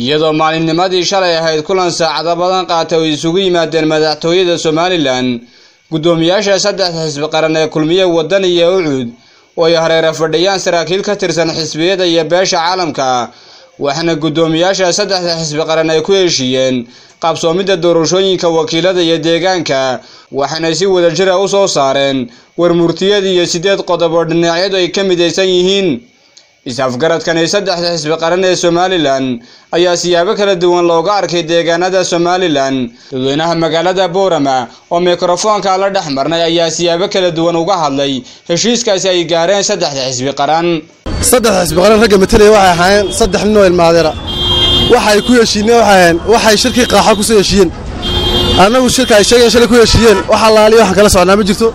iyadoo maalinnimadii shalay ahayd kulan saacado badan qaatay oo isugu yimaadeen madaxtooyada somalilan guddoomiyaasha saddexda xisbi qaran ee kulmiye waddan iyo ucuud oo ay hareera fadhiyaan saraakiil ka tirsan xisbiyada iyo beesha caalamka waxaana guddoomiyaasha saddexda xisbi qaran ay ku heshiiyeen qabsoomidda doorashooyinka wakiilada iyo deegaanka waxaanay si wadajira u soo saareen warmurtiyad iyo siddeed qodob oo dhinacyadu ay ka midaysan yihiin is-afgaradkani saddexda xisbi qaran ee somalilan ayaa siyaabo kala duwan looga arkay deegaanada somalilan. Dadweynaha magaalada boorama oo mikrofoonka la dhex marnay ayaa siyaabo kala duwan uga hadlay heshiiskaasi ay gaareen saddexda xisbi qaran. Saddex xisbi qaran ragga matalaya waxay ahaayeen saddex nin oo ilmaadeera waxay ku heshiineen waxay ahayn waxay shirkii qaaxa ku soo heshiiyeen. Annagu shirka ay sheegeen shalay ku heshiiyeen wax allaaliya waxaan kala socnaa ma jirto.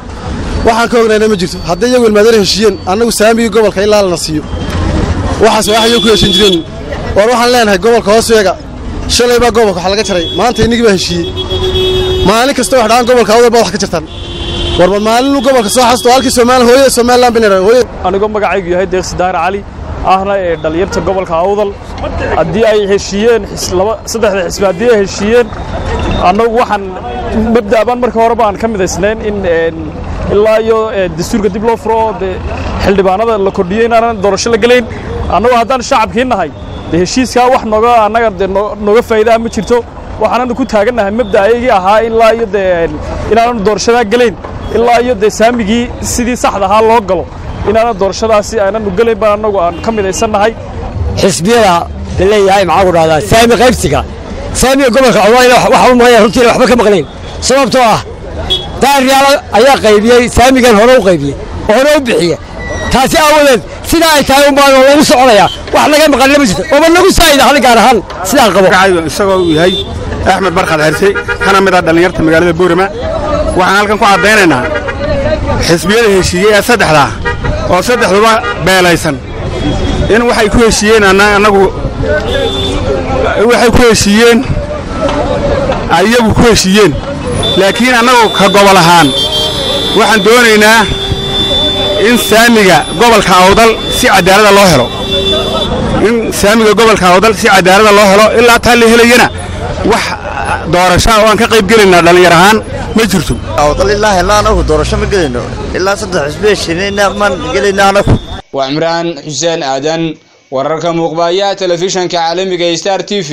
Waxaan ka ognayna ma jirto. Hadday iyagu ilmaadeera heshiiyeen annagu saamigii gobolka ilaa lana siiyo waxaas wax iyagu ku heshiin jireen. War waxaan leenahay gobolka hoos eega shalay baa gobolka wax laga jaray. Maanta innagii baa heshiiyey. Maalin kasta wax dhacaan gobolka awdal baa wax ka jartaan warba maalinu gobolka soo xasto halkii soomaali hooyada somaliland bin hooyada. Anigoo magacaygu yahay deeqsi daahir cali ahna ee dhallinyarta gobolka awdal. Haddii ay heshiiyeen saddexda xisbi haddii ay heshiiyeen annagu waxaan mabda' baan marka horeba aan ka midaysnayn in ilaa iyo dastuurka dib loo furo xildhibaanada la kordhiyo inaanan doorasho la gelayn. Annagu haddaan shacabkii nahay dee heshiiskaa wax nooga annaga dee nooga faa'iidaa ma jirto. Waxaananu ku taagannahay mabda' ayagii ahaa ilaa iyo dee inaanan doorashadaa gelayn. Ilaa iyo dee saamigii sidii saxda ahaa loo galo. Inaanan doorashadaasi aananu gelayn baan annagu aan ka midaysannahay xisbiyada la leeyahay maxaa ku dhahdaa saami qaybsiga. Saamiga gobolka codayna waxa u maqlaya runtiina waxba ka maqnayn sababtoo ah daaryaala ayaa qaybiyey saamigan hore u qaybiyey oo hore u bixiye taasi aawadeed sidaa ay tahay umbaan oo lagu soconayaa wax laga maqanna ma jirto. Ooba nagu saa'ida hal gaar ahaan sidaan qabo. Isagoo uu yahay axmed barkhad xerse kana mid ah dhallinyarta magaalada boorama waxaan halkan ku caddaynaynaa xisbiyada heshiiyey ee saddexdaa oo saddexduba beelaysan. In waxay ku heshiiyeen annagu waxay ku heshiiyeen ayagu ku heshiiyeen laakiin annagu ka gobol ahaan waxaan doonaynaa in saamiga gobolka awdal si cadaalada loo helo. In saamiga gobolka awdal si cadaalada loo helo ilaa taa la helayana wax doorashaa oo aan ka qayb gelaynaa dhallinyar ahaan ma jirto. Awdal ilaa helna anagu doorasho ma gelayno ilaa saddex xisbi heshiinayna maan gelayna anagu. Waa cimraan xuseen aadan wararka muuqbaaya telefishanka caalamiga star t v